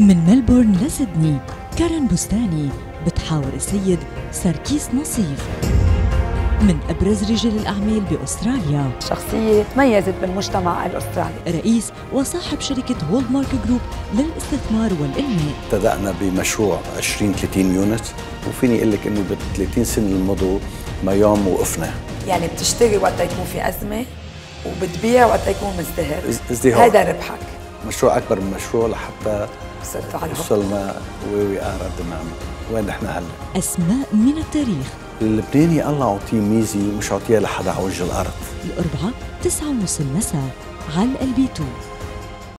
من ملبورن لسيدني كارن بستاني بتحاور السيد ساركيس نصيف. من أبرز رجال الأعمال بأستراليا. شخصية تميزت بالمجتمع الأسترالي. رئيس وصاحب شركة Holdmark Group للاستثمار والإنماء. ابتدأنا بمشروع 20 30 unit وفيني أقول لك إنه بال 30 سنه المضوا ما يوم وقفنا. يعني بتشتري وقت يكون في أزمة وبتبيع وقت يكون مزدهر. إزدهار. هذا ربحك. مشروع أكبر من مشروع لحتى الهو. وصلنا where we are وين نحن هلا؟ أسماء من التاريخ. اللبناني الله عطيه ميزه مش عطيها لحدا على وجه الأرض. الأربعاء تسعة ونص المساء على البي 2